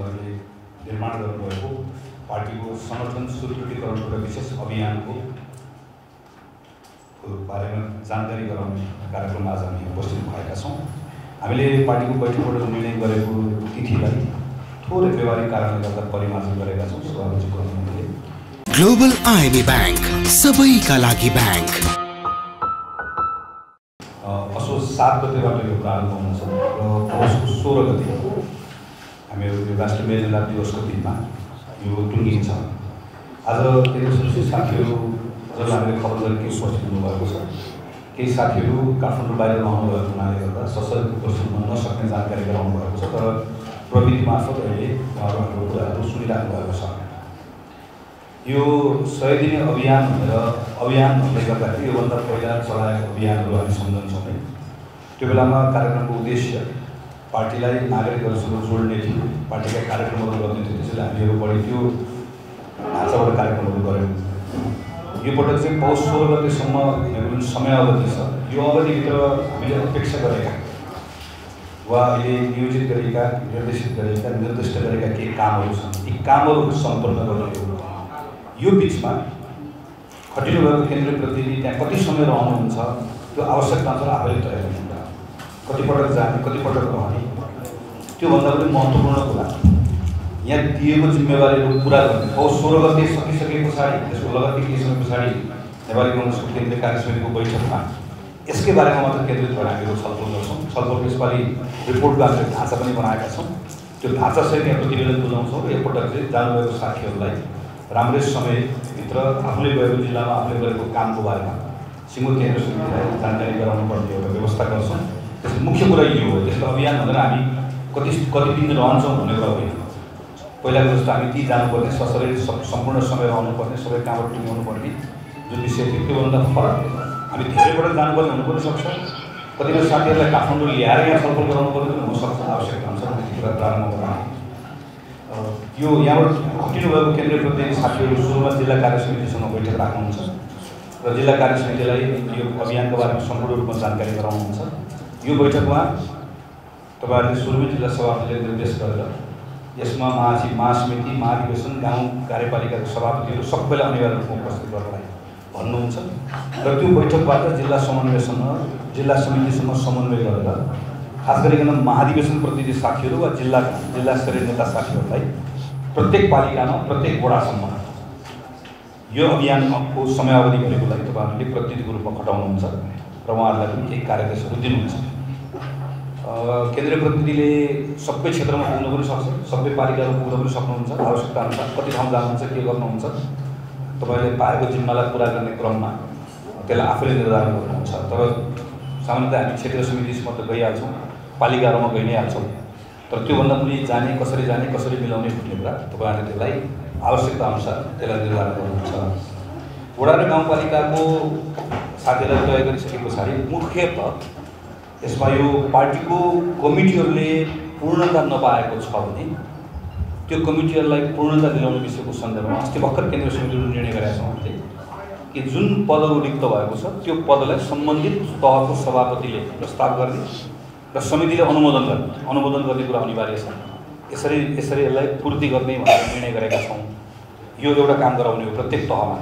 सदस्यहरूले निर्माण गर्नुभएको पार्टीको समर्थन सुदृढीकरण र विशेष अभियानको बारेमा जानकारी गराउने कार्यक्रममा आज हामी उपस्थित भएका छौँ हामीले पार्टीको बैठकबाट निर्णय गरेको तिथिलाई थोरै व्यवहारिक कारणले गर्दा परिमार्जन गरेका छौँ सभापतिको अनुमतिले ग्लोबल आइबी ब्याङ्क सबैका लागि ब्याङ्क असोज सात गतेबाट यो प्रारम्भ हुनेछ र पौषको सोह्र गते हामीहरू यो राष्ट्रिय मेलमिलाप दिवसको दिनमा यो टुङ्गिन्छ आज केही सदस्य साथीहरू जसलाई हामीले खबर गरेर उपस्थित हुनुभएको छ केही साथीहरू काठमाडौँ बाहिर रहनु भएको हुनाले गर्दा सशरीर उपस्थित हुन नसक्ने जानकारी गराउनु भएको छ तर प्रविधि मार्फत अहिले उहाँहरू हाम्रो कुराहरू सुनिराख्नु भएको छ यो सय दिने अभियान भनेर अभियान भन्दै गर्दाखेरि योभन्दा पहिला चलाएको अभियानहरू हामी सम्झन्छौँ है त्यो बेलामा कार्यक्रमको उद्देश्य पार्टीलाई नागरिकहरूसँग जोड्ने थियो पार्टीका कार्यक्रमहरू गर्ने थियो त्यसैले हामीहरू बढी त्यो ढाँचाबाट कार्यक्रमहरू गऱ्यौँ। यो पटक चाहिँ पौष सोह्र गतेसम्म जुन समय अवधि छ यो अवधिभित्र हामीले अपेक्षा गरेका वा अहिले नियोजित गरेका निर्देशित गरेका निर्दिष्ट गरेका केही कामहरू छन् ती कामहरू सम्पन्न गर्नु यो बिचमा खटिनु भएको केन्द्रीय प्रतिनिधि त्यहाँ कति समय रहनुहुन्छ त्यो आवश्यकता अनुसार आफैले तय गर्नुहुन्छ कतिपटक जाने कतिपटक रहने त्योभन्दा पनि महत्त्वपूर्ण कुरा। यहाँ दिएको जिम्मेवारीहरू पुरा गर्ने। पौष सोह्र गते सकिसके पछाडि त्यसको लगत्तै केही पछाडि नेपाली कङ्ग्रेसको केन्द्रीय कार्य समितिको बैठकमा यसकै बारेमा मात्र केन्द्रित भएर हामीहरू छलफल गर्छौँ। छलफलको यसपालि रिपोर्टको हामीले ढाँचा पनि बनाएका छौँ। त्यो ढाँचासहित यहाँ प्रतिवेदन बुझाउँछौँ। र एकपटक चाहिँ जानुभएको साथीहरूलाई राम्रै समयभित्र आफूले गएको जिल्लामा आफूले गरेको कामको बारेमा सिङ्गो केन्द्र समितिलाई जानकारी गराउनु पर्ने एउटा व्यवस्था गर्छौँ। त्यसको मुख्य कुरा यो हो त्यस्तो अभियान भनेर हामी कति कति दिन रहन्छौँ भन्ने कुरा होइन। पहिलाको जस्तो हामी ती जानुपर्ने सशरीर सम्पूर्ण समय रहनुपर्ने सबै कामहरू टुङ्ग्याउनु पर्ने जुन विषय थियो त्योभन्दा फरक हामी धेरैबाट जानुपर्ने हुनु पनि सक्छ। कतिपय साथीहरूलाई काठमाडौँ ल्याएर यहाँ छलफल गराउनु पर्ने पनि हुनसक्छ आवश्यकता अनुसार त्यति कुरा प्रारम्भ गराउने यो यहाँबाट हटिनु भएको केन्द्रीय प्रतिनिधि साथीहरू सुरुमा जिल्ला कार्य समितिसँग बैठक राख्नुहुन्छ र जिल्ला कार्य समितिलाई यो अभियानको बारेमा सम्पूर्ण रूपमा जानकारी गराउनुहुन्छ। यो बैठकमा तपाईँहरूले सुरुमै जिल्ला सभापतिले निर्देश गरेर यसमा महासि महासमिति महाधिवेशन गाउँ कार्यपालिकाको सभापतिहरू सबैलाई अनिवार्य रूपमा उपस्थित गर्नलाई भन्नुहुन्छ। र त्यो बैठकबाट जिल्ला समन्वयसँग जिल्ला समितिसँग समन्वय गरेर खास गरिकन महाधिवेशन प्रतिनिधि साथीहरू वा जिल्लाका जिल्ला स्तरीय नेता साथीहरूलाई प्रत्येक पालिकामा प्रत्येक वडासम्म यो अभियानको समयावधि भएको लागि तपाईँहरूले प्रतिनिधिको रूपमा खटाउनुहुन्छ। र उहाँहरूलाई पनि केही कार्यदेशहरू दिनुहुन्छ केन्द्रीय प्रतिनिधिले सबै क्षेत्रमा पुग्नु पनि सक्छ सबै पालिकाहरू पुग्न पनि सक्नुहुन्छ आवश्यकता अनुसार कति ठाउँ जानुहुन्छ के गर्नुहुन्छ तपाईँले पाएको जिम्मालाई पुरा गर्ने क्रममा त्यसलाई आफैले निर्धारण गर्नुहुन्छ। तर सामान्यतः हामी क्षेत्रीय समितिसम्म त गइहाल्छौँ पालिकाहरूमा गइ नै हाल्छौँ तर त्योभन्दा पनि जाने कसरी जाने कसरी मिलाउने भन्ने कुरा तपाईँहरूले त्यसलाई आवश्यकता अनुसार त्यसलाई निर्धारण गर्नुहुन्छ। वडा र गाउँपालिकाको साथीहरूलाई तय गरिसके पछाडि मुख्यतः यसमा यो पार्टीको कमिटीहरूले पूर्णता नपाएको छ भने त्यो कमिटीहरूलाई पूर्णता दिलाउने विषयको सन्दर्भमा अस्ति भर्खर केन्द्रीय समितिले निर्णय गरेका छौँ हामीले कि जुन पदहरू रिक्त भएको छ त्यो पदलाई सम्बन्धित तहको सभापतिले प्रस्ताव गर्ने र समितिले अनुमोदन गर्ने अनुमोदन गर्ने कुरा अनिवार्य छ। यसरी यसरी यसलाई पूर्ति गर्ने भनेर निर्णय गरेका छौँ। यो एउटा काम गराउने हो प्रत्येक तहमा।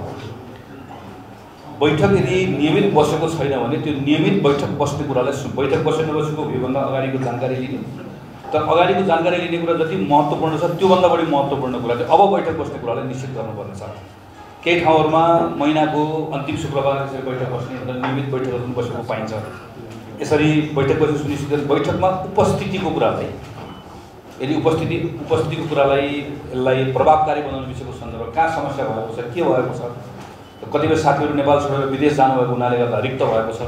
बैठक यदि नियमित बसेको छैन भने त्यो नियमित बैठक बस्ने कुरालाई बैठक बसे नबसेको योभन्दा अगाडिको जानकारी लिने। तर अगाडिको जानकारी लिने कुरा जति महत्त्वपूर्ण छ त्योभन्दा बढी महत्त्वपूर्ण कुरा चाहिँ अब बैठक बस्ने कुरालाई निश्चित गर्नुपर्ने छ। केही ठाउँहरूमा महिनाको अन्तिम शुक्रबार यसरी बैठक बस्ने नियमित बैठकहरू पनि बसेको पाइन्छ। यसरी बैठक बसे सुनिश्चित बैठकमा उपस्थितिको कुरालाई यदि उपस्थिति उपस्थितिको कुरालाई यसलाई प्रभावकारी बनाउने विषयको सन्दर्भ कहाँ समस्या भएको छ के भएको छ कतिपय साथीहरू नेपाल छोडेर विदेश जानुभएको हुनाले गर्दा रिक्त भएको छ।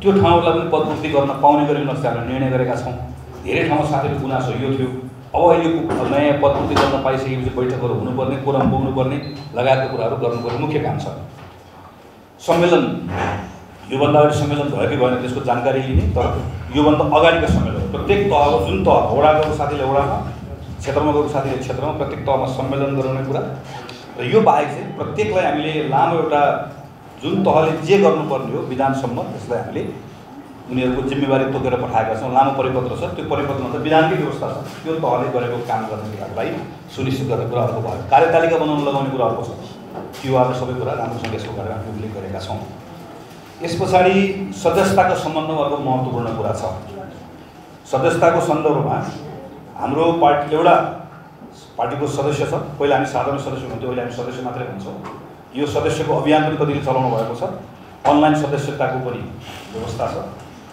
त्यो ठाउँहरूलाई पनि पदपूर्ति गर्न पाउने गरी नस्ति हामीले निर्णय गरेका छौँ। धेरै ठाउँमा साथीहरू गुनासो यो थियो। अब अहिले नयाँ पदपूर्ति गर्न पाइसकेपछि बैठकहरू हुनुपर्ने कोरम पुग्नुपर्ने लगायतका कुराहरू गर्नुपर्ने मुख्य काम छ। सम्मेलन योभन्दा अगाडि सम्मेलन भयो कि भएन त्यसको जानकारी लिने तर योभन्दा अगाडिको सम्मेलन प्रत्येक तहको जुन तह वडा गएको साथीले वडामा क्षेत्रमा गएको साथीले क्षेत्रमा प्रत्येक तहमा सम्मेलन गराउने कुरा र यो बाहेक चाहिँ प्रत्येकलाई हामीले लामो एउटा जुन तहले जे गर्नुपर्ने हो विधानसम्म त्यसलाई हामीले उनीहरूको जिम्मेवारी तोकेर पठाएका छौँ। लामो परिपत्र छ। त्यो परिपत्रमा त विधानकै व्यवस्था छ। त्यो तहले गरेको काम गर्ने कुराहरूलाई सुनिश्चित गर्ने कुरा अर्को भयो कार्यतालिका बनाउन लगाउने कुरा अर्को छ युवाहरू सबै कुरा राम्रोसँग यसको बारेमा हामी उल्लेख गरेका छौँ। यस पछाडि सदस्यताको सम्बन्धमा अर्को महत्त्वपूर्ण कुरा छ। सदस्यताको सन्दर्भमा हाम्रो पार्टी एउटा पार्टीको सदस्य छ पहिला हामी साधारण सदस्य हुन्थ्यो अहिले हामी सदस्य मात्रै हुन्छौँ। यो सदस्यको अभियान पनि कतिले चलाउनु भएको छ? अनलाइन सदस्यताको पनि व्यवस्था छ।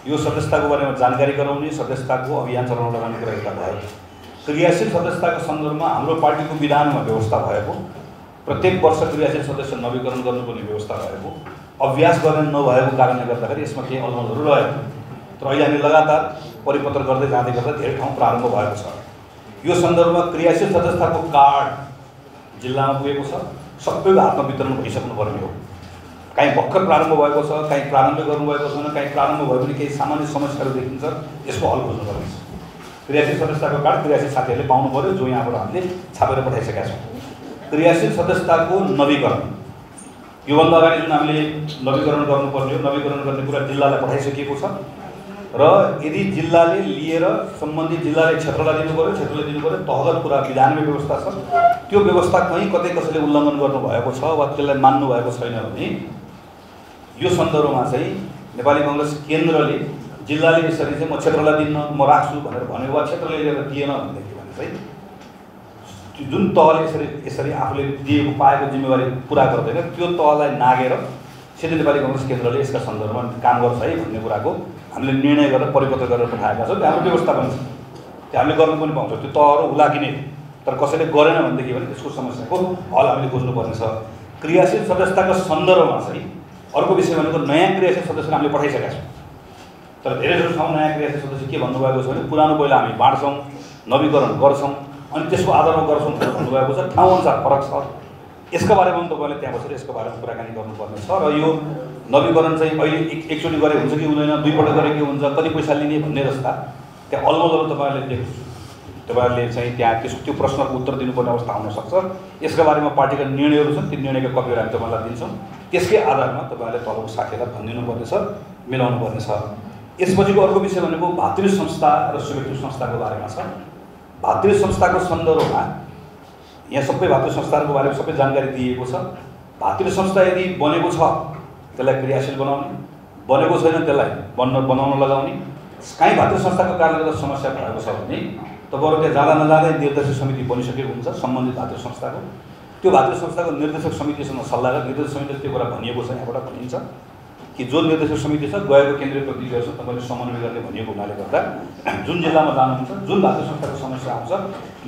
यो सदस्यताको बारेमा जानकारी गराउने सदस्यताको अभियान चलाउन लगाउने कुरा एउटा भयो। क्रियाशील सदस्यताको सन्दर्भमा हाम्रो पार्टीको विधानमा व्यवस्था भएको प्रत्येक वर्ष क्रियाशील सदस्य नवीकरण गर्नुपर्ने व्यवस्था भएको अभ्यास गर्ने नभएको कारणले गर्दाखेरि यसमा केही अलमलहरू रह्यो तर अहिले हामी लगातार परिपत्र गर्दै जाँदै गर्दा धेरै ठाउँ प्रारम्भ भएको छ। यो सन्दर्भमा क्रियाशील सदस्यताको कार्ड जिल्लामा पुगेको छ। सबैको हातमा वितरण भइसक्नुपर्ने हो। काहीँ भर्खर प्रारम्भ भएको छ काहीँ प्रारम्भ गर्नुभएको छैन काहीँ प्रारम्भ भयो भने केही सामान्य समस्याहरू देखिन्छ यसको हल खोज्नुपर्ने छ। क्रियाशील सदस्यताको कार्ड क्रियाशील साथीहरूले पाउनु पऱ्यो जो यहाँबाट हामीले छापेर पठाइसकेका छौँ। क्रियाशील सदस्यताको नवीकरण। योभन्दा अगाडि जुन हामीले नवीकरण गर्नुपर्ने हो नवीकरण गर्ने कुरा जिल्लालाई पठाइसकिएको छ। र यदि जिल्लाले लिएर सम्बन्धित जिल्लाले क्षेत्रलाई दिनु पऱ्यो क्षेत्रले दिनु पऱ्यो तहगत कुरा विधानमै व्यवस्था छ त्यो व्यवस्था कहीँ कतै कसैले उल्लङ्घन गर्नुभएको छ वा त्यसलाई मान्नु भएको छैन भने यो सन्दर्भमा चाहिँ नेपाली कङ्ग्रेस केन्द्रले जिल्लाले यसरी चाहिँ म क्षेत्रलाई दिन्न म राख्छु भनेर भन्यो वा क्षेत्रले लिएर दिएन भनेदेखि भने चाहिँ जुन तहले यसरी यसरी आफूले दिएको पाएको जिम्मेवारी पुरा गर्दैन त्यो तहलाई नागेर सिधै नेपाली कङ्ग्रेस केन्द्रले यसका सन्दर्भमा काम गर्छ है भन्ने कुराको हामीले निर्णय गरेर परिपत्र गरेर पठाएका छौँ त्यो हाम्रो व्यवस्था पनि छ। त्यो हामीले गर्नु पनि पाउँछौँ। त्यो तहहरू हुलाकिने। तर कसैले गरेन भनेदेखि भने त्यसको समस्याको हल हामीले खोज्नुपर्ने छ क्रियाशील सदस्यताको सन्दर्भमा चाहिँ अर्को विषय भनेको नयाँ क्रियाशील सदस्य हामीले पठाइसकेका छौँ। तर धेरै जसो ठाउँ नयाँ क्रियाशील सदस्य के भन्नुभएको छ भने पुरानो पहिला हामी बाँड्छौँ नवीकरण गर्छौँ अनि त्यसको आधारमा गर्छौँ भनेर भन्नुभएको छ। ठाउँअनुसार फरक छ। यसको बारेमा पनि तपाईँले त्यहाँ बसेर यसको बारेमा कुराकानी गर्नुपर्ने छ र यो नवीकरण चाहिँ अहिले एक एकचोटि गरे हुन्छ कि हुँदैन दुईपल्ट गरे के हुन्छ कति पैसा लिने भन्ने जस्ता त्यहाँ अलमलहरू तपाईँहरूले देख तपाईँहरूले चाहिँ त्यहाँ त्यस त्यो प्रश्नको उत्तर दिनुपर्ने अवस्था आउनसक्छ यसका बारेमा पार्टीका निर्णयहरू छन् ती निर्णयका कपिहरू हामी तपाईँलाई दिन्छौँ। त्यसकै आधारमा तपाईँहरूले तलको साथीहरूलाई भनिदिनु पर्नेछ मिलाउनु पर्नेछ यसपछिको अर्को विषय भनेको भातृ संस्था र शुभेच्छु संस्थाको बारेमा छ। भातृ संस्थाको सन्दर्भमा यहाँ सबै भातृ संस्थाहरूको बारेमा सबै जानकारी दिएको छ। भातृ संस्था यदि बनेको छ त्यसलाई क्रियाशील बनाउने। बनेको छैन त्यसलाई बन्न बनाउन लगाउने। काहीँ भातृ संस्थाको कारणले गर्दा समस्या भएको छ भने तपाईँहरू त्यहाँ जाँदा नजाँदै निर्देशक समिति बनिसकेको हुन्छ सम्बन्धित भातृ संस्थाको। त्यो भातृ संस्थाको निर्देशक समितिसँग सल्लाह गरेर निर्देशक समितिले त्यो कुरा भनिएको छ यहाँबाट भनिन्छ। कि जो निर्देशक समिति छ गएको केन्द्रीय प्रतिनिधिहरूसँग तपाईँले समन्वय गर्ने भनिएको हुनाले गर्दा जुन जिल्लामा जानुहुन्छ जुन भातृ संस्थाको समस्या आउँछ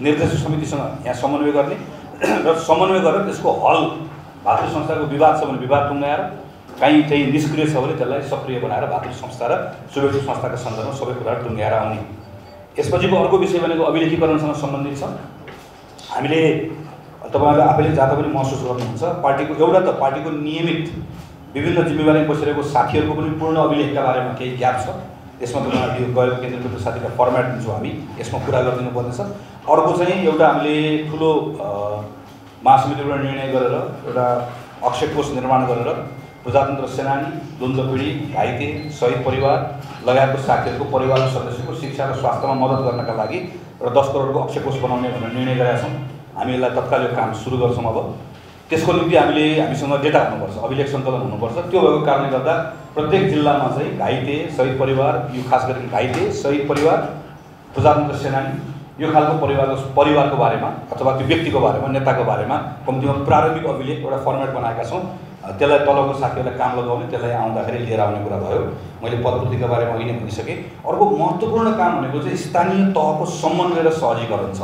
निर्देशक समितिसँग यहाँ समन्वय गर्ने। र समन्वय गरेर त्यसको हल भातृ संस्थाको विवाद छ भने विवाद टुङ्गाएर काहीँ चाहिँ निष्क्रिय छ भने त्यसलाई सक्रिय बनाएर भातृ संस्था र शुभेच्छु संस्थाको सन्दर्भमा सबै कुराहरू टुङ्ग्याएर आउने। यसपछिको अर्को विषय भनेको अभिलेखीकरणसँग सम्बन्धित छ। हामीले तपाईँहरू आफैले जाँदा पनि महसुस गर्नुहुन्छ पार्टीको एउटा त पार्टीको नियमित विभिन्न जिम्मेवारीमा बसिरहेको साथीहरूको पनि पूर्ण अभिलेखका बारेमा केही ग्याप छ। यसमा तपाईँहरू यो गएको केन्द्रको साथीका फर्मेट दिन्छौँ हामी। यसमा कुरा गरिदिनु पर्नेछ। अर्को चाहिँ एउटा हामीले ठुलो महासमितिबाट निर्णय गरेर एउटा अक्षय कोष निर्माण गरेर प्रजातन्त्र सेनानी द्वन्द्व घाइते शहीद परिवार लगायतको साथीहरूको परिवारको सदस्यको शिक्षा र स्वास्थ्यमा मद्दत गर्नका लागि एउटा दस करोडको अक्षय कोष बनाउने भनेर निर्णय गरेका छौँ। हामी यसलाई तत्काल यो काम सुरु गर्छौँ अब। त्यसको निम्ति हामीले हामीसँग डेटा हुनुपर्छ अभिलेख सङ्कलन हुनुपर्छ। त्यो भएको कारणले गर्दा प्रत्येक जिल्लामा चाहिँ घाइते शहीद परिवार यो खास गरी घाइते शहीद परिवार प्रजातन्त्र सेनानी यो खालको परिवारको परिवारको बारेमा अथवा त्यो व्यक्तिको बारेमा नेताको बारेमा कम्तीमा प्रारम्भिक अभिलेख एउटा फर्मेट बनाएका छौँ। त्यसलाई तलको साथीहरूलाई काम लगाउने त्यसलाई आउँदाखेरि लिएर आउने कुरा भयो। मैले पदपूर्तिको बारेमा अघि नै भनिसकेँ। अर्को महत्त्वपूर्ण काम भनेको चाहिँ स्थानीय तहको समन्वय र सहजीकरण छ।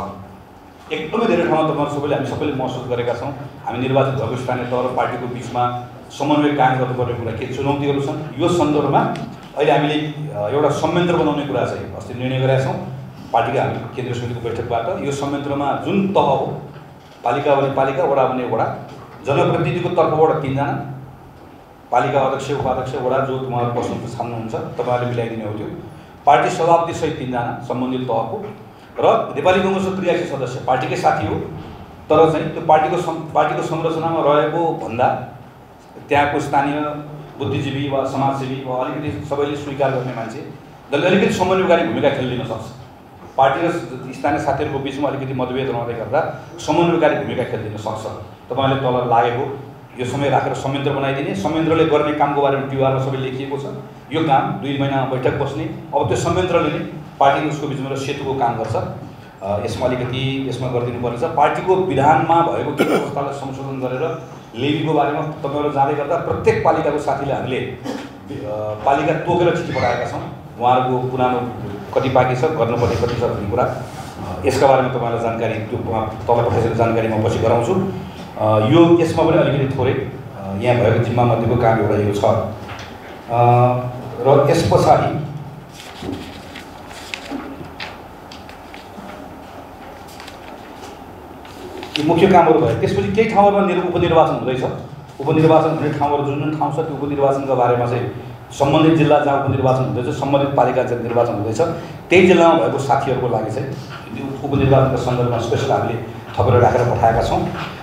एकदमै धेरै ठाउँमा तपाईँहरू सबैले हामी सबैले महसुस गरेका छौँ। हामी निर्वाचित भएको स्थानीय तह र पार्टीको बिचमा समन्वय कायम गर्नुपर्ने कुरा के चुनौतीहरू छन्? यो सन्दर्भमा अहिले हामीले एउटा संयन्त्र बनाउने कुरा चाहिँ अस्ति निर्णय गरेका छौँ। पार्टीको हामी केन्द्रीय समितिको बैठकबाट। यो संयन्त्रमा जुन तह हो पालिका भने पालिका वडा भने वडा जनप्रतिनिधिको तर्फबाट तिनजना पालिका अध्यक्ष उपाध्यक्ष वडा जो उहाँहरू बस्नु छान्नुहुन्छ तपाईँहरूले मिलाइदिने हो त्यो। पार्टी सभापतिसहित तिनजना सम्बन्धित तहको। र नेपाली कङ्ग्रेसको क्रियाशील सदस्य पार्टीकै साथी हो। तर चाहिँ त्यो पार्टीको पार्टीको संरचनामा रहेको भन्दा त्यहाँको स्थानीय बुद्धिजीवी वा समाजसेवी वा अलिकति सबैले स्वीकार गर्ने मान्छे जसले अलिकति समन्वयकारी भूमिका खेलिदिन सक्छ। पार्टी र स्थानीय साथीहरूको बिचमा अलिकति मतभेद रहँदै गर्दा समन्वयकारी भूमिका खेलिदिन सक्छ। तपाईँले तल लागेको यो समय राखेर संयन्त्र बनाइदिने। संयन्त्रले गर्ने कामको बारेमा टिआरमा सबै लेखिएको छ। यो काम दुई महिनामा बैठक बस्ने। अब त्यो संयन्त्रले नै पार्टी उसको बिचमा सेतुको काम गर्छ। यसमा अलिकति यसमा गरिदिनु पर्नेछ पार्टीको विधानमा भएको केही अवस्थालाई संशोधन गरेर लेबीको बारेमा तपाईँहरू जाँदै गर्दा प्रत्येक पालिकाको साथीले हामीले पालिका तोकेर चिठी पठाएका छौँ। उहाँहरूको पुरानो कति बाँकी छ गर्नुपर्ने कति छ भन्ने कुरा। यसका बारेमा तपाईँलाई जानकारी त्यो तल पठाइसकेको जानकारी म पछि गराउँछु। यो यसमा पनि अलिकति थोरै यहाँ भएको जिम्मामध्येको काम एउटा यो छ। र यस पछाडि मुख्य कामहरू भयो? त्यसपछि केही ठाउँहरूमा निर् उपनिर्वाचन हुँदैछ। उपनिर्वाचन हुने ठाउँहरू जुन जुन ठाउँ छ त्यो उपनिर्वाचनको बारेमा चाहिँ सम्बन्धित जिल्ला जहाँ उपनिर्वाचन हुँदैछ सम्बन्धित पालिका चाहिँ निर्वाचन हुँदैछ त्यही जिल्लामा भएको साथीहरूको लागि चाहिँ उपनिर्वाचनको सन्दर्भमा स्पेसल हामीले थपेर राखेर पठाएका छौँ।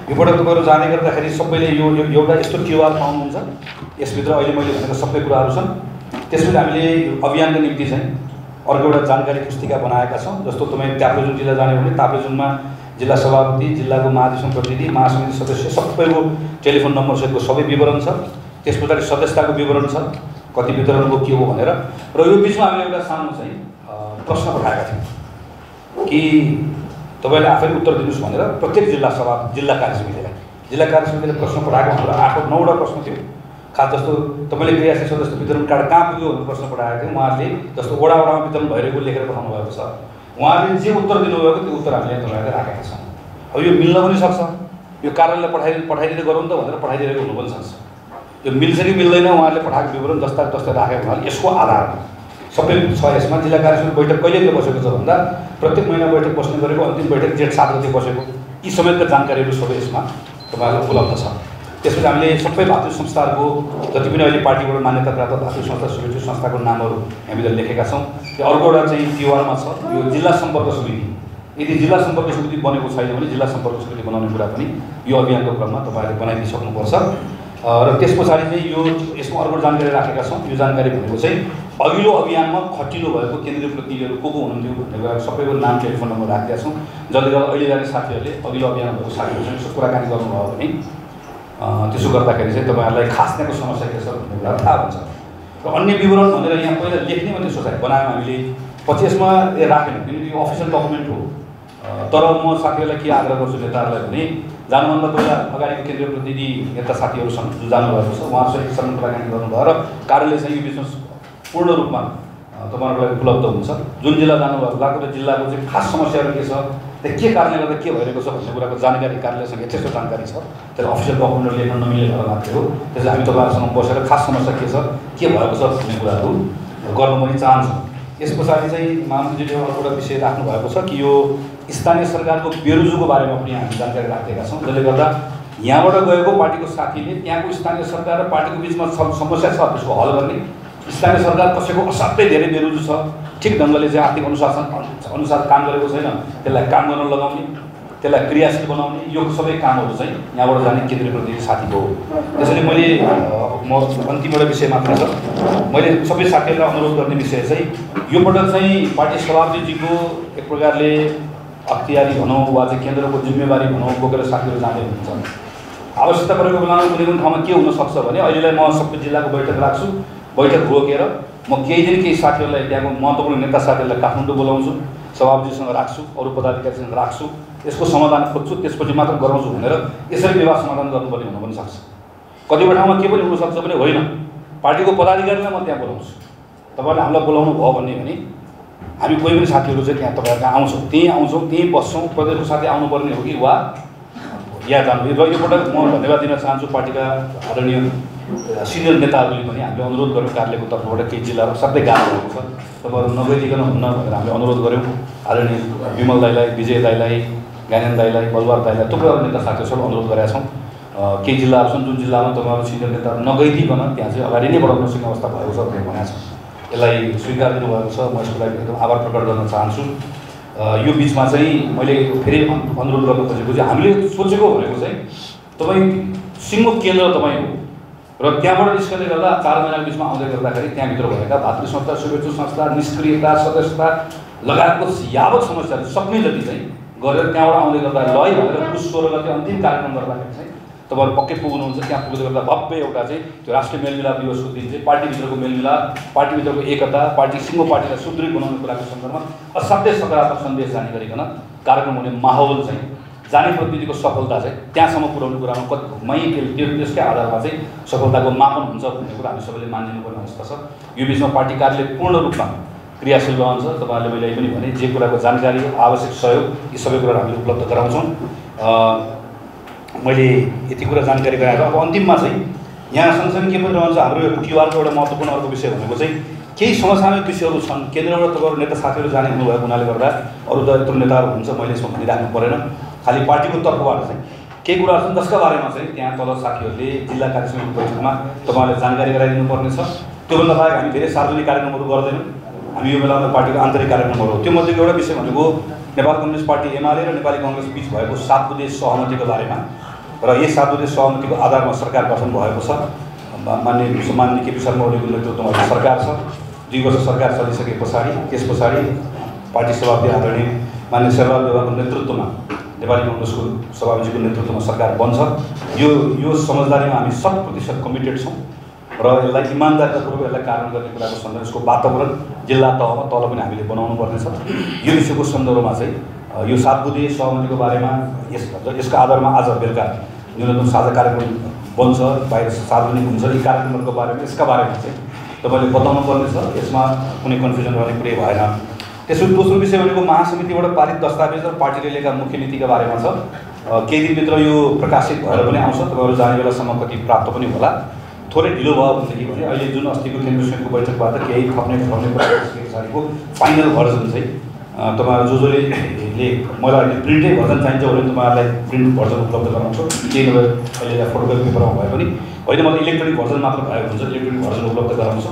योबाट तपाईँहरू जाने गर्दाखेरि सबैले यो एउटा यस्तो क्युआर पाउनुहुन्छ। यसभित्र अहिले मैले भनेको सबै कुराहरू छन्। त्यसपछि हामीले अभियानको निम्ति चाहिँ अर्को एउटा जानकारी पुस्तिका बनाएका छौँ जस्तो तपाईँ ताप्लेजुङ जिल्ला जाने भने ताप्लेजुङमा जिल्ला सभापति जिल्लाको महाधिवेशन प्रतिनिधि महासमिति सदस्य सबैको टेलिफोन नम्बरसहितको सबै विवरण छ। त्यस पछाडि सदस्यताको विवरण छ कति वितरणको के हो भनेर। र यो बिचमा हामीले एउटा सानो चाहिँ प्रश्न पठाएका थियौँ कि तपाईँले आफै उत्तर दिनुहोस् भनेर प्रत्येक जिल्ला सभा जिल्ला कार्यसमितिलाई। जिल्ला कार्यसमितिले प्रश्न पठाएको हाम्रो आठ नौवटा प्रश्न थियो। खास जस्तो तपाईँले क्रियाशील सदस्य वितरण कार्ड कहाँ पुग्यो भनेर प्रश्न पठाएको थियो उहाँहरूले जस्तो वडा वडामा वितरण भइरहेको लेखेर पठाउनु भएको छ। उहाँहरूले जे उत्तर दिनुभएको त्यो उत्तर हामीले तपाईँहरूले राखेका छौँ। अब यो मिल्न पनि सक्छ। यो कार्यालयलाई पठाइ पठाइदिँदै गरौँ त भनेर पठाइदिएको हुनु पनि सक्छ। यो मिल्छ कि मिल्दैन उहाँहरूले पठाएको विवरण जस्ता जस्तै राखेको हुनाले यसको आधारमा सबै छ यसमा जिल्ला कार्यसमिति बैठक कहिले बसेको छ भन्दा प्रत्येक महिना बैठक बस्ने गरेको अन्तिम बैठक जेठ सात गते बसेको। यी समेतका जानकारीहरू सबै यसमा तपाईँहरूको उपलब्ध छ। त्यसपछि हामीले सबै भातृ संस्थाहरूको जति पनि अहिले पार्टीबाट मान्यता प्राप्त भातृ संस्था स्वीकृति संस्थाको नामहरू हामीले लेखेका छौँ। त्यो अर्को एउटा चाहिँ तिहारमा छ। यो जिल्ला सम्पर्क समिति। यदि जिल्ला सम्पर्क समिति बनेको छैन भने जिल्ला सम्पर्क समिति बनाउने कुरा पनि यो अभियानको क्रममा तपाईँहरूले बनाइदिइसक्नुपर्छ। र त्यस पछाडि चाहिँ यो यसमा अर्को जानकारी राखेका छौँ। यो जानकारी भनेको चाहिँ अघिल्लो अभियानमा खटिलो भएको केन्द्रीय प्रतिनिधिहरू को को हुनुहुन्थ्यो भन्ने कुरा सबैको नाम टेलिफोन नम्बर राखिदिएका छौँ। जसले गर्दा अहिले जाने साथीहरूले अघिल्लो अभियान भएको साथीहरूसँग यसो कुराकानी गर्नुभयो भने त्यसो गर्दाखेरि चाहिँ तपाईँहरूलाई खास्नेको समस्या के छ भन्ने कुरा थाहा हुन्छ। र अन्य विवरण भनेर यहाँ पहिला लेख्ने मात्रै सोचाइ बनायौँ हामीले। पछि यसमा राखेन। किनकि यो अफिसियल डकुमेन्ट हो। तर म साथीहरूलाई के आग्रह गर्छु नेताहरूलाई भने जानुभन्दा पहिला अगाडिको केन्द्रीय प्रतिनिधि नेता साथीहरूसँग जानुभएको छ उहाँसँग सँग कुराकानी गर्नुभयो र कार्यालय चाहिँ यो बिचमा पूर्ण रूपमा तपाईँहरूको लागि उपलब्ध हुन्छ। जुन जिल्ला जानुभएको भएको र जिल्लाको चाहिँ खास समस्याहरू के छ त्यहाँ के कारणले गर्दा के भइरहेको छ भन्ने कुराको जानकारी कार्यालयसँग यथेष्ट जानकारी छ। त्यसलाई अफिसियल डकुमेन्टहरू लेख्न नमिले भएर मात्रै हो। त्यसलाई हामी तपाईँहरूसँग बसेर खास समस्या के छ के भएको छ भन्ने कुराहरू गर्नु पनि चाहन्छौँ। यस पछाडि चाहिँ महामन्त्रीले एउटा विषय राख्नु भएको छ कि यो स्थानीय सरकारको बेरोजुको बारेमा पनि हामी जानकारी राखेका छौँ। जसले गर्दा यहाँबाट गएको पार्टीको साथीले त्यहाँको स्थानीय सरकार र पार्टीको बिचमा समस्या छ त्यसको हल गर्ने। स्थानीय सरकार कसैको असाध्यै धेरै बेरोजु छ। ठिक ढङ्गले चाहिँ आर्थिक अनुशासन अनुसार काम गरेको छैन। त्यसलाई काम गर्न लगाउने त्यसलाई क्रियाशील बनाउने यो सबै कामहरू चाहिँ यहाँबाट जाने केन्द्रीय प्रतिनिधि साथीको हो। त्यसैले मैले म अन्तिम विषय मात्र छ। मैले सबै साथीहरूलाई अनुरोध गर्ने विषय चाहिँ यो पटक चाहिँ पार्टी सभापतिजीको एक प्रकारले अख्तियारी भनौँ वा चाहिँ केन्द्रको जिम्मेवारी भनौँ बोकेर साथीहरू जाने हुनुहुन्छ आवश्यकता परेको बेलामा कुनै कुनै ठाउँमा के हुनसक्छ भने अहिलेलाई म सबै जिल्लाको बैठक राख्छु। बैठक रोकेर म केही दिन केही साथीहरूलाई त्यहाँको महत्त्वपूर्ण नेता साथीहरूलाई काठमाडौँ बोलाउँछु सभापतिसँग राख्छु अरू पदाधिकारीसँग राख्छु यसको समाधान खोज्छु त्यसपछि मात्र गराउँछु भनेर यसरी विवाद समाधान गर्नुपर्ने हुन पनि सक्छ। कतिपय ठाउँमा के पनि हुनसक्छ भने होइन। पार्टीको पदाधिकारीलाई म त्यहाँ बोलाउँछु। तपाईँहरूले हामीलाई बोलाउनु भयो भन्ने भने हामी कोही पनि साथीहरू चाहिँ त्यहाँ तपाईँहरूको आउँछौँ त्यहीँ आउँछौँ त्यहीँ बस्छौँ प्रदेशको साथी आउनुपर्ने हो कि वा? या जानु र योपटक म धन्यवाद दिन चाहन्छु पार्टीका आदरणीय सिनियर नेताहरूले पनि हामीले अनुरोध गऱ्यौँ कार्यालयको तर्फबाट केही जिल्लाहरू सबै गाह्रो भएको छ। तपाईँहरू नगइदिकन हुन्न भनेर हामीले अनुरोध गऱ्यौँ आदरणीय विमल दाईलाई विजय दाईलाई ज्ञानेन दाईलाई बलवार दाईलाई थुप्रै अरू नेता साथीहरू सबै अनुरोध गरेका छौँ। केही जिल्लाहरू छन् जुन जिल्लामा तपाईँहरू सिनियर नेताहरू नगइदिकन त्यहाँ चाहिँ अगाडि नै बढाउन सक्ने अवस्था भएको छ भनेर भनेको छ। यसलाई स्वीकार दिनुभएको छ म यसको लागि एकदम आभार प्रकट गर्न चाहन्छु। यो बिचमा चाहिँ मैले फेरि अनुरोध गर्न खोजेको चाहिँ हामीले सोचेको भनेको चाहिँ तपाईँ सिङ्गो केन्द्र तपाईँ हो र त्यहाँबाट निस्कँदै गर्दा चार महिनाको बिचमा आउँदै गर्दाखेरि त्यहाँभित्र भएका भातृ संस्था शुभेच्छु संस्था निष्क्रियता सदस्यता लगायतको यावत समस्याहरू सक्ने जति चाहिँ गरेर त्यहाँबाट आउँदै गर्दा लय भनेर पुस सोह्र अन्तिम कार्यक्रम गर्दाखेरि चाहिँ तपाईँहरू पक्कै पुग्नुहुन्छ त्यहाँ पुग्दै गर्दा भव्य एउटा चाहिँ त्यो राष्ट्रिय मेलमिलाप दिवसको दिन चाहिँ पार्टीभित्रको मेलमिलाप पार्टीभित्रको एकता पार्टी सिङ्गो पार्टीलाई सुदृढ बनाउने कुराको सन्दर्भमा असाध्यै सकारात्मक सन्देश जाने गरिकन कार्यक्रम हुने माहौल चाहिँ जाने प्रतिनिधिको सफलता चाहिँ त्यहाँसम्म पुर्याउने कुरामा कति मै त्यो त्यसकै आधारमा चाहिँ सफलताको मापन हुन्छ भन्ने कुरा हामी सबैले मानिनुपर्ने अवस्था छ यो बिचमा पार्टी कार्यालय पूर्ण रूपमा क्रियाशील रहन्छ तपाईँहरूले मैले पनि भने जे कुराको जानकारी आवश्यक सहयोग यी सबै कुराहरू हामीले उपलब्ध गराउँछौँ मैले यति कुरा जानकारी गराएर अब अन्तिममा चाहिँ यहाँ सँगसँगै के पनि रहन्छ हाम्रो यो क्युआरको एउटा महत्त्वपूर्ण अर्को विषय भनेको चाहिँ केही समसामयिक विषयहरू छन् केन्द्रबाट तपाईँहरू नेता साथीहरू जाने हुनुभएको हुनाले गर्दा अरू त यत्रो नेताहरू हुन्छ मैले यसमा भनिराख्नु परेन। खालि पार्टीको तर्फबाट चाहिँ केही कुराहरू छन् जसका बारेमा चाहिँ त्यहाँ तल साथीहरूले जिल्ला कार्यसमितिको बैठकमा तपाईँहरूले जानकारी गराइदिनु पर्नेछ त्योभन्दा बाहेक हामी धेरै सार्वजनिक कार्यक्रमहरू गर्दैनौँ। हामी यो बेलामा पार्टीको आन्तरिक कार्यक्रमहरू हो। त्योमध्येको एउटा विषय भनेको नेपाल कम्युनिस्ट पार्टी एमाले र नेपाली कङ्ग्रेस बिच भएको सात बुधे सहमतिको बारेमा र यस सात बुधे सहमतिको आधारमा सरकार गठन भएको छ। मान्य सम्मान्य केपी शर्मा ओलीको नेतृत्वमा सरकार छ। दुई वर्ष सरकार चलिसके पछाडि त्यस पछाडि पार्टी सभापति आदरणीय मान्य शेरबहादुर देवाको नेतृत्वमा नेपाली कङ्ग्रेसको सभापतिजीको नेतृत्वमा सरकार बन्छ। यो यो समझदारीमा हामी शत प्रतिशत कमिटेड छौँ। र यसलाई इमान्दारीतापूर्वक यसलाई कारण गर्ने कुराको सन्दर्भ यसको वातावरण जिल्ला तहमा तल पनि हामीले बनाउनु पर्नेछ। यो विषयको सन्दर्भमा चाहिँ यो सात बुधे सहमतिको बारेमा यस यसको आधारमा आज बेलुका न्यूनतम साझा कार्यक्रम बन्छ बाहिर सार्वजनिक हुन्छ। यी कार्यक्रमहरूको बारेमा यसका बारेमा चाहिँ तपाईँले बताउनु पर्नेछ यसमा कुनै कन्फ्युजन रहने कुरै भएन। त्यसो दोस्रो विषय भनेको महासमितिबाट पारित दस्तावेज र पार्टीले लिएका मुख्य नीतिका बारेमा छ। केही दिनभित्र यो प्रकाशित भएर पनि आउँछ। तपाईँहरू जाने बेलासम्म कति प्राप्त पनि होला। थोरै ढिलो भयो भनेदेखि भने अहिले जुन अस्तिको केन्द्र बैठकबाट केही थप्ने थप्ने पछाडिको फाइनल भर्जन चाहिँ तपाईँहरू जो जसले मलाई प्रिन्टै भर्जन चाहिन्छ भने तपाईँहरूलाई प्रिन्ट भर्जन उपलब्ध गराउँछु। केही नभए अहिले फोटोकपी पेपरमा भए पनि। होइन मलाई इलेक्ट्रोनिक भर्जन मात्र भएको हुन्छ इलेक्ट्रोनिक भर्जन उपलब्ध गराउँछु।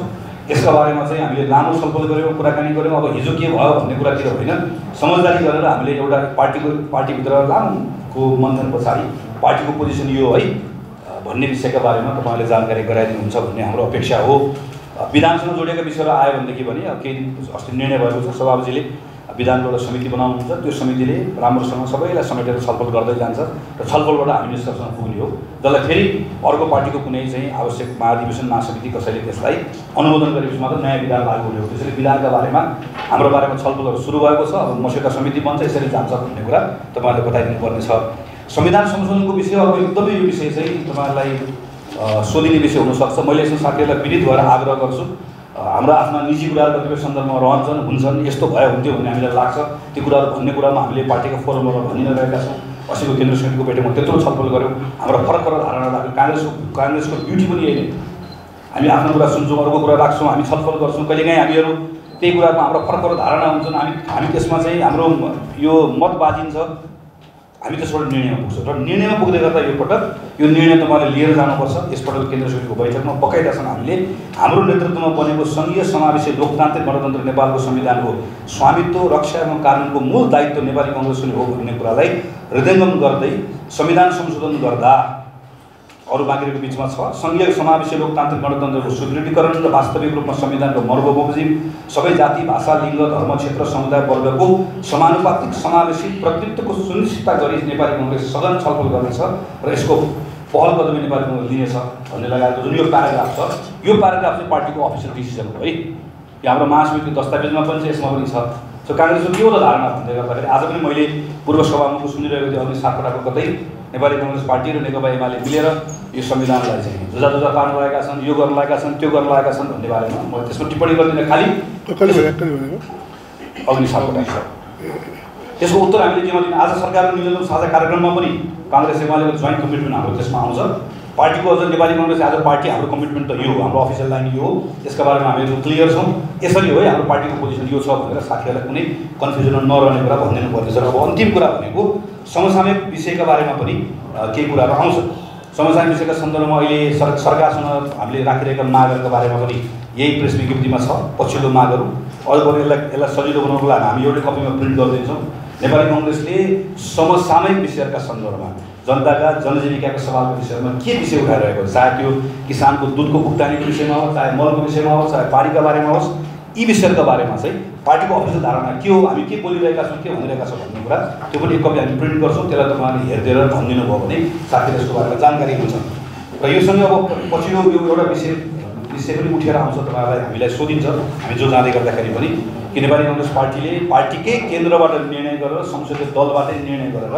यसका बारेमा चाहिँ हामीले लामो छलफल गऱ्यौँ कुराकानी गऱ्यौँ। अब हिजो के भयो भन्ने कुरातिर होइन समझदारी गरेर हामीले एउटा पार्टीको पार्टीभित्र लामोको मन्थन पछाडि पार्टीको पोजिसन यो है भन्ने विषयका बारेमा तपाईँले जानकारी गराइदिनुहुन्छ भन्ने हाम्रो अपेक्षा हो। विधानसँग जोडिएका विषयहरू आयो भनेदेखि भने अब केही अस्ति निर्णय भएको छ सभापतिले विधानको एउटा समिति बनाउनुहुन्छ। त्यो समितिले राम्रोसँग सबैलाई समेटेर छलफल गर्दै जान्छ र छलफलबाट हामी निष्कर्षमा पुग्ने हो। जसलाई फेरि अर्को पार्टीको कुनै चाहिँ आवश्यक महाधिवेशन महासमिति कसैले त्यसलाई अनुमोदन गरेपछि मात्र नयाँ विधान लागू हुने हो। त्यसैले विधानका बारेमा हाम्रो बारेमा छलफलहरू सुरु भएको छ अब मस्यौदा समिति बन्छ यसरी जान्छ भन्ने कुरा तपाईँहरूले बताइदिनु पर्ने छ संविधान संशोधनको विषय अब एकदमै यो विषय चाहिँ तपाईँहरूलाई सोधिने विषय हुनसक्छ। मैले यसो साथीहरूलाई पीडित भएर आग्रह गर्छु। हाम्रो आफ्ना निजी कुराहरू कतिपय सन्दर्भमा रहन्छन् हुन्छन् यस्तो भयो हुन्थ्यो भन्ने हामीलाई लाग्छ। त्यो कुराहरू भन्ने कुरामा हामीले पार्टीको फोरमबाट भनि नै रहेका छौँ। अस्तिको केन्द्र समितिको बैठकमा त्यत्रो छलफल गऱ्यौँ हाम्रो फरक फरक धारणा राख्यौँ काङ्ग्रेसको काङ्ग्रेसको ब्युटी पनि यही हामी आफ्नो कुरा सुन्छौँ अर्को कुरा राख्छौँ हामी छलफल गर्छौँ। कहिलेकाहीँ हामीहरू त्यही कुरामा हाम्रो फरक फरक धारणा हुन्छन्। हामी हामी त्यसमा चाहिँ हाम्रो यो मत बाजिन्छ हामी त्यसबाट निर्णयमा पुग्छौँ। र निर्णयमा पुग्दै गर्दा यो पटक यो निर्णय तपाईँले लिएर जानुपर्छ। यसपटक केन्द्र समितिको बैठकमा बकाइदासँग हामीले। हाम्रो नेतृत्वमा बनेको सङ्घीय समावेशी लोकतान्त्रिक गणतन्त्र नेपालको संविधानको स्वामित्व रक्षा एवं कानुनको मूल दायित्व नेपाली कङ्ग्रेसले हो भन्ने कुरालाई हृदयङ्गम गर्दै संविधान संशोधन गर्दा अरू बाँकीको बिचमा छ। सङ्घीय समावेशी लोकतान्त्रिक गणतन्त्रको सुदृढीकरण र वास्तविक रूपमा संविधानको मर्गबमोजिम सबै जाति भाषा लिङ्ग धर्म क्षेत्र समुदाय वर्गको समानुपातिक समावेशी प्रतिनिधित्वको सुनिश्चितता गरी नेपाली कङ्ग्रेस सदन छलफल गर्नेछ र यसको पहल कदमी नेपाली कङ्ग्रेस लिनेछ भन्ने लगाएको जुन यो प्याराग्राफ छ यो प्याराग्राफ चाहिँ पार्टीको अफिसियल डिसिजन हो है। यो हाम्रो महासमितिको दस्तावेजमा पनि छ यसमा पनि छ। सो काङ्ग्रेसको के हो त धारणा भन्दै गर्दाखेरि आज पनि मैले पूर्व सभामुखको सुनिरहेको थिएँ अघि सातवटाको कतै नेपाली कङ्ग्रेस पार्टी र नेकपा एमाले मिलेर यो संविधानलाई चाहिँ जुजा जुजा पार्न लागेका छन् यो गर्न लागेका छन् त्यो गर्न लागेका छन् भन्ने बारेमा म त्यसमा टिप्पणी गर्दिनँ खालि। सातवटा छ त्यसको उत्तर हामीले केमा दिने आज सरकार न्यूनतम साझा कार्यक्रममा पनि काङ्ग्रेस एमालेको जोइन्ट कमिटमेन्ट हाम्रो त्यसमा आउँछ। पार्टीको अझ नेपाली कङ्ग्रेस आज पार्टी हाम्रो कमिटमेन्ट त यो हो हाम्रो अफिसियल लाइन यो हो। यसका बारेमा हामीहरू क्लियर छौँ। यसरी हो है हाम्रो पार्टीको पोजिसन यो छ भनेर साथीहरूलाई कुनै कन्फ्युजन नरहने कुरा भनिदिनु पर्नेछ र अब अन्तिम कुरा भनेको समसामयिक विषयका बारेमा पनि केही कुराहरू आउँछ। समसामयिक विषयका सन्दर्भमा अहिले सर सरकारसँग हामीले राखिरहेका मागहरूको बारेमा पनि यही प्रेस विज्ञप्तिमा छ पछिल्लो मागहरू। अझ पनि यसलाई यसलाई सजिलो बनाउनको लागि हामी एउटै कपीमा प्रिन्ट गरिदिन्छौँ नेपाली कङ्ग्रेसले समसामयिक विषयहरूका सन्दर्भमा जनताका जनजीविकाको सवालको विषयमा के विषय उठाइरहेको छ? चाहे त्यो किसानको दुधको भुक्तानीको विषयमा होस् चाहे मलको विषयमा होस् चाहे पार्टीका बारेमा होस् यी विषयहरूका बारेमा चाहिँ पार्टीको अफिसियल धारणा के हो हामी के बोलिरहेका छौँ के भनिरहेका छौँ भन्ने कुरा त्यो पनि एक कपी हामी प्रिन्ट गर्छौँ त्यसलाई तपाईँहरूले हेरिदिएर भनिदिनु भयो भने साथीहरू यसको बारेमा जानकारी हुन्छ। र योसँग अब पछिल्लो यो एउटा विषय विषय पनि उठेर आउँछ तपाईँहरूलाई हामीलाई सोधिन्छ। हामी जो जाँदै गर्दाखेरि पनि कि नेपाली कङ्ग्रेस पार्टीले पार्टीकै केन्द्रबाट निर्णय गरेर संसदीय दलबाटै निर्णय गरेर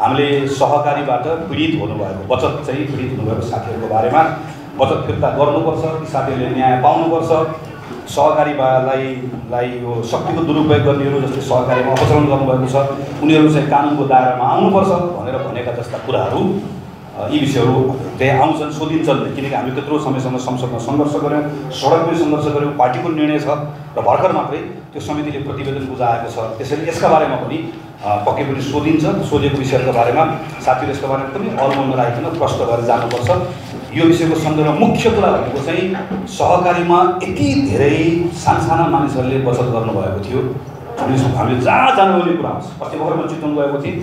हामीले सहकारीबाट पीडित हुनुभएको बचत चाहिँ पीडित हुनुभएको साथीहरूको बारेमा बचत फिर्ता गर्नुपर्छ साथीहरूले न्याय पाउनुपर्छ। सहकारीलाई लाई यो शक्तिको दुरुपयोग गर्नेहरू जस्तै सहकारीमा अपचलन गर्नुभएको छ। उनीहरू चाहिँ कानुनको दायरामा आउनुपर्छ भनेर भनेका जस्ता कुराहरू यी विषयहरू चाहिँ आउँछन् सोधिन्छन्। किनकि हामी त्यत्रो समयसम्म संसदमा सङ्घर्ष गऱ्यौँ सडकमै सङ्घर्ष गऱ्यौँ पार्टीको निर्णय छ र भर्खर मात्रै त्यो समितिले प्रतिवेदन बुझाएको छ। त्यसैले यसका बारेमा पनि पक्कै पनि सोधिन्छ। सोधेको विषयहरूका बारेमा साथीहरू यसका बारेमा पनि अलमल नराखिकन प्रश्न गरेर जानुपर्छ। यो विषयको सन्दर्भमा मुख्य कुरा भनेको चाहिँ सहकारीमा यति धेरै सानसाना मानिसहरूले बचत गर्नुभएको थियो। हामीले जहाँ जानुपर्ने कुरा आउँछ अस्ति भर्खर म चितवन गएको थिएँ।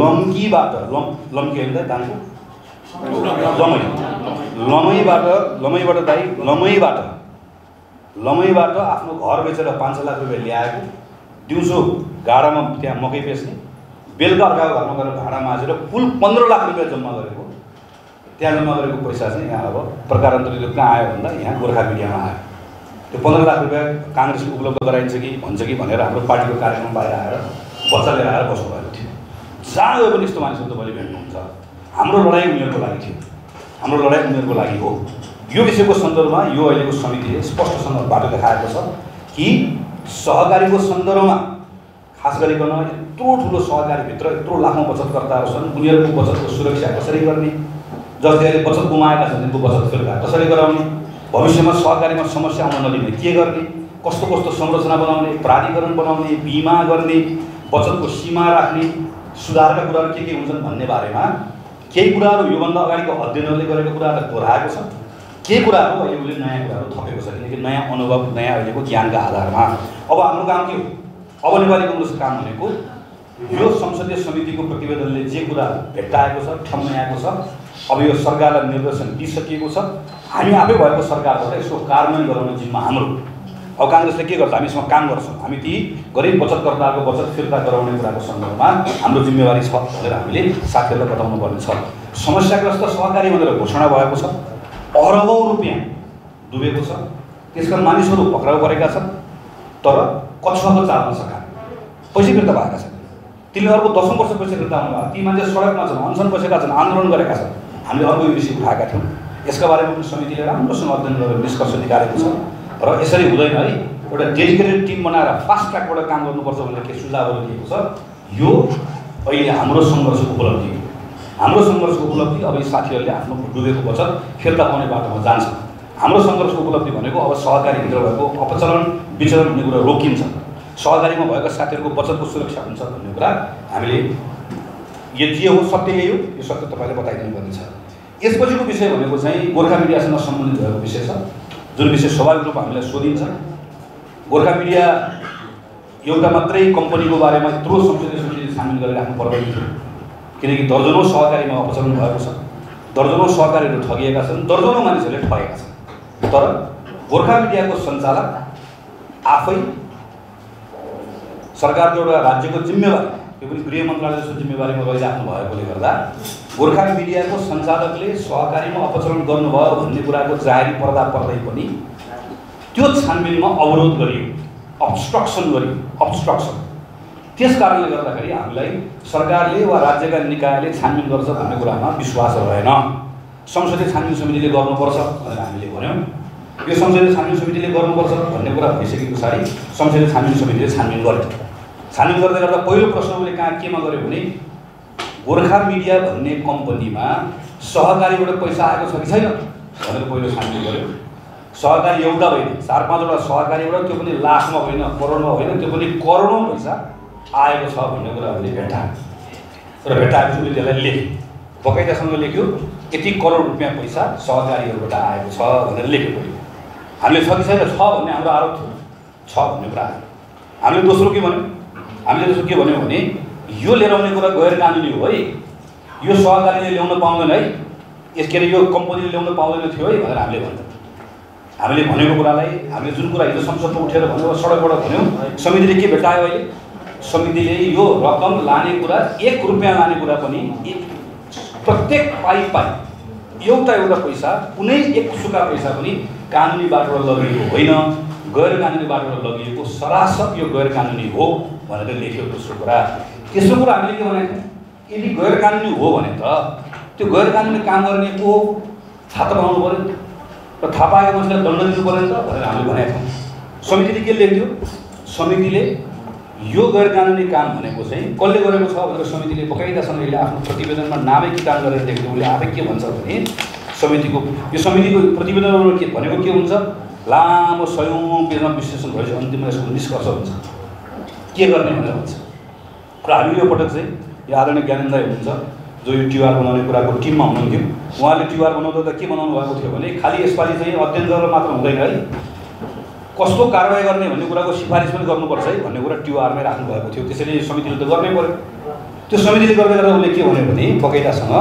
लम्कीबाट लम लम्की होइन दाङको? लमै। लमैबाट लमैबाट दाइ लमैबाट। लमैबाट आफ्नो घर बेचेर पाँच छ लाख रुपियाँ ल्याएको। दिउँसो गाडामा त्यहाँ मकै बेच्ने बेलुका अर्काको घरमा गएर भाडा माझेर कुल पन्ध्र लाख रुपियाँ जम्मा गरेको। त्यहाँ जम्मा गरेको पैसा चाहिँ यहाँ अब प्रकारान्तरित कहाँ आयो भन्दा यहाँ गोर्खा मिडियामा आयो। त्यो पन्ध्र लाख रुपियाँ काङ्ग्रेसले उपलब्ध गराइन्छ कि भन्छ कि भनेर हाम्रो पार्टीको कार्यक्रम बाहिर आएर बच्चा लिएर आएर बस्नुभएको थियो। जहाँ गयो पनि यस्तो मानिसहरू तपाईँले भेट्नुहुन्छ। हाम्रो लडाइँ उनीहरूको लागि थियो। हाम्रो लडाइँ उनीहरूको लागि हो। यो विषयको सन्दर्भमा यो अहिलेको समितिले स्पष्टसँग बाटो देखाएको छ कि सहकारीको सन्दर्भमा खास गरिकन यत्रो ठुलो सहकारीभित्र यत्रो लाखौँ बचतकर्ताहरू छन्। उनीहरूको बचतको सुरक्षा कसरी गर्ने? जसले बचत गुमाएका छन् तिनको बचत फिर्ता कसरी गराउने? भविष्यमा सहकारीमा समस्या आउन नदिने के गर्ने? कस्तो कस्तो संरचना बनाउने? प्राधिकरण बनाउने? बिमा गर्ने? बचतको सीमा राख्ने? सुधारका कुराहरू के के हुन्छन् भन्ने बारेमा केही कुराहरू योभन्दा अगाडिको अध्ययनहरूले गरेको कुराहरू दोहोऱ्याएको छ। केही कुराहरू? अहिले उसले नयाँ कुराहरू थपेको छ किनकि नयाँ अनुभव नयाँ अहिलेको ज्ञानका आधारमा। अब हाम्रो काम के हो? अब नेपाली कङ्ग्रेसको काम भनेको यो संसदीय समितिको प्रतिवेदनले जे कुरा भेट्टाएको छ ठम्म्याएको छ अब यो सरकारलाई निर्देशन दिइसकिएको छ। हामी आफै भएको सरकारबाट यसको कार्यान्वयन गराउने जिम्मा हाम्रो। अब काङ्ग्रेसले के गर्छ? हामीसँग काम गर्छौँ। हामी ती गरिब बचतकर्ताहरूको बचत फिर्ता गराउने कुराको सन्दर्भमा हाम्रो जिम्मेवारी छ भनेर हामीले साथीहरूलाई बताउनु पर्ने छ समस्याग्रस्त सहकारी भनेर घोषणा भएको छ। अरबौँ रुपियाँ डुबेको छ। त्यसका मानिसहरू पक्राउ परेका छन्। तर कछुवाको चाल्न सका पैसा फिर्ता भएका छन्। तिनले अर्को दसौँ वर्ष पैसा फिर्ता हुनुभयो ती मान्छे सडकमा छन् अनसन बसेका छन् आन्दोलन गरेका छन्। हामीले अर्को यो विषय उठाएका थियौँ। यसका बारेमा पनि समितिले राम्रोसँग अध्ययन गरेर निष्कर्ष निकालेको छ र यसरी हुँदैन है एउटा डेडिकेटेड टिम बनाएर फास्ट ट्र्याकबाट काम गर्नुपर्छ भनेर के सुझावहरू दिएको छ यो अहिले हाम्रो सङ्घर्षको उपलब्धि हो। हाम्रो सङ्घर्षको उपलब्धि अब यी साथीहरूले आफ्नो डुबेको बचत फिर्ता पाउने बाटोमा जान्छ। हाम्रो सङ्घर्षको उपलब्धि भनेको अब सहकारीभित्र भएको अपचलन विचलन हुने कुरा रोकिन्छ। सहकारीमा भएका साथीहरूको बचतको सुरक्षा हुन्छ भन्ने कुरा हामीले यो जे हो सत्य यही हो यो सत्य तपाईँले बताइदिनु पर्ने छ यसपछिको विषय भनेको चाहिँ गोर्खा मिडियासँग सम्बन्धित भएको विषय छ जुन विषय स्वाभाविक रूपमा हामीलाई सोधिन्छ। गोर्खा मिडिया एउटा मात्रै कम्पनीको बारेमा यत्रो संसदीय समितिले छानबिन गरेर राख्नु पर्दैन थियो। किनकि दर्जनौँ सहकारीमा अपचलन भएको छ। दर्जनौँ सहकारीहरू ठगिएका छन् दर्जनौँ मानिसहरूले ठगेका छन्। तर गोर्खा मिडियाको सञ्चालक आफै सरकारको एउटा राज्यको जिम्मेवारी त्यो पनि गृह मन्त्रालय जस्तो जिम्मेवारीमा रहिराख्नु भएकोले गर्दा गोर्खा मिडियाको सञ्चालकले सहकारीमा अपचलन गर्नुभयो भन्ने कुराको जाहेरी पर्दा पर्दै पनि त्यो छानबिनमा अवरोध गरियो अब्स्ट्रक्सन गरियो अब्स्ट्रक्सन त्यस कारणले गर्दाखेरि हामीलाई सरकारले वा राज्यका निकायले छानबिन गर्छ भन्ने कुरामा विश्वास रहेन। संसदीय छानबिन समितिले गर्नुपर्छ भनेर हामीले भन्यौँ। यो संसदीय छानबिन समितिले गर्नुपर्छ भन्ने कुरा भइसके पछाडि संसदीय छानबिन समितिले छानबिन गर्यो। छानबिन गर्दै गर्दा पहिलो प्रश्न उसले कहाँ केमा गर्यो भने गोर्खा मिडिया भन्ने कम्पनीमा सहकारीबाट पैसा आएको छ कि छैन भनेर पहिलो छानबिन गर्यो। सहकारी एउटा होइन चार पाँचवटा सहकारीबाट त्यो पनि लाखमा होइन करोडमा होइन त्यो पनि करोडौँ पैसा आएको छ भन्ने कुरा हामीले भेट्टायो र भेट्टाएपछि उसले त्यसलाई लेख्यो। बकैदासँग लेख्यो यति करोड रुपियाँ पैसा सहकारीहरूबाट आएको छ भनेर लेख्यो हामीले छ कि छैन? छ भन्ने हाम्रो आरोप थियो। छ भन्ने कुरा हामीले दोस्रो के भन्यो? हामीले के भन्यौँ भने यो लिएर आउने कुरा गैर कानुनी हो है। यो सहकारीले ल्याउन पाउँदैन है। यस के अरे यो कम्पनीले ल्याउन पाउँदैन थियो है भनेर हामीले भन्छ। हामीले भनेको कुरालाई हामीले जुन कुरा हिजो संसदमा उठेर भन्यो सडकबाट भन्यौँ समितिले के भेटायो अहिले? समितिले यो रकम लाने कुरा एक रुपियाँ लाने कुरा पनि प्रत्येक पाइ पाइ एउटा एउटा पैसा कुनै एक सुका पैसा पनि कानुनी बाटोबाट लगिएको होइन। गैर कानुनी बाटोबाट लगिएको सरासर यो गैर कानुनी हो। भनेर लेख्यो दोस्रो कुरा। तेस्रो कुरा हामीले के भनेको? यदि गैर कानुनी हो भने त त्यो गैर कानुनी काम गर्ने को हो? थाहा त पाउनु पऱ्यो। र थाहा पाएको मान्छेलाई दण्ड दिनु पऱ्यो नि त भनेर हामीले भनेका थियौँ समितिले के लेख्थ्यो समितिले यो गैर कानुनी काम भनेको चाहिँ कसले गरेको छ भनेर समितिले बकाइदासँग यसले आफ्नो प्रतिवेदनमा नामै के काम गरेर लेख्थ्यो उसले आफै के भन्छ भने समितिको यो समितिको प्रतिवेदनमा के भनेको के हुन्छ? लामो सयौँ पेजमा विश्लेषण भएपछि अन्तिममा यसको निष्कर्ष हुन्छ। के गर्ने भनेर भन्छ र हामी यो पटक चाहिँ यो आदरणीय ज्ञानेन्द्र हुनुहुन्छ जो यो टिआर बनाउने कुराको टिममा हुनुहुन्थ्यो। उहाँले टिआर बनाउँदा त के बनाउनु भएको थियो भने खालि यसपालि चाहिँ अध्ययन गरेर मात्र हुँदैन है। कस्तो कारवाही गर्ने भन्ने कुराको सिफारिस पनि गर्नुपर्छ है भन्ने कुरा टिआरमै राख्नुभएको थियो। त्यसैले समितिले त गर्नै पऱ्यो त्यो समितिले गर्दै गर्दा उसले के भन्यो भने बकैदासँग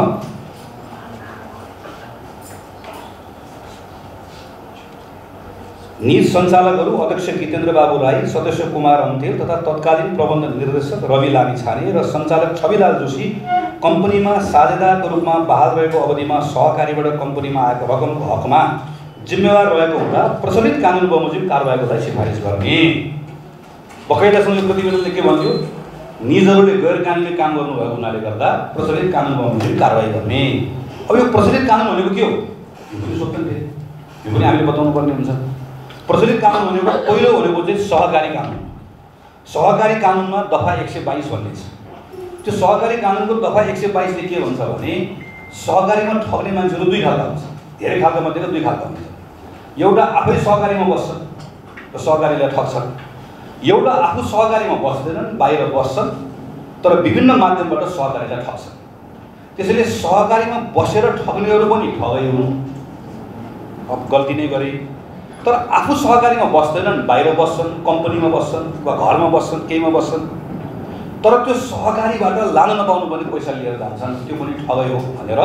निज सञ्चालकहरू अध्यक्ष जितेन्द्र बाबु राई सदस्य कुमार अन्तेल तथा तत्कालीन प्रबन्ध निर्देशक रवि लामी छाने र सञ्चालक छविलाल जोशी कम्पनीमा साझेदारको रूपमा बहाल रहेको अवधिमा सहकारीबाट कम्पनीमा आएको रकमको हकमा जिम्मेवार रहेको हुँदा प्रचलित कानुन बमोजिम कारवाहीकोलाई सिफारिस गर्ने। बकैदासँग प्रतिवेदनले के भन्थ्यो निजहरूले गैर कानुनी काम गर्नुभएको हुनाले गर्दा प्रचलित कानुन बमोजिम कारवाही गर्ने। अब यो प्रचलित कानुन भनेको के हो? यो पनि हामीले बताउनु पर्ने हुन्छ। प्रचलित कानुन भनेको पहिलो भनेको चाहिँ सहकारी कानुन। सहकारी कानुनमा दफा एक सय बाइस भन्ने छ। त्यो सहकारी कानुनको दफा एक सय बाइसले के भन्छ भने सहकारीमा ठग्ने मान्छेहरू दुई खालका हुन्छ। धेरै खालका मध्येको दुई खालका हुन्छ। एउटा आफै सहकारीमा बस्छन् र सहकारीलाई ठग्छन्। एउटा आफू सहकारीमा बस्दैनन् बाहिर बस्छन् तर विभिन्न माध्यमबाट सहकारीलाई ठग्छन्। त्यसैले सहकारीमा बसेर ठग्नेहरू पनि ठगै हुन्। गल्ती नै गरे। तर आफू सहकारीमा बस्दैनन् बाहिर बस्छन् कम्पनीमा बस्छन् वा घरमा बस्छन् केहीमा बस्छन्। तर त्यो सहकारीबाट लान नपाउनु पनि पैसा लिएर जान्छन्। त्यो पनि ठगै हो भनेर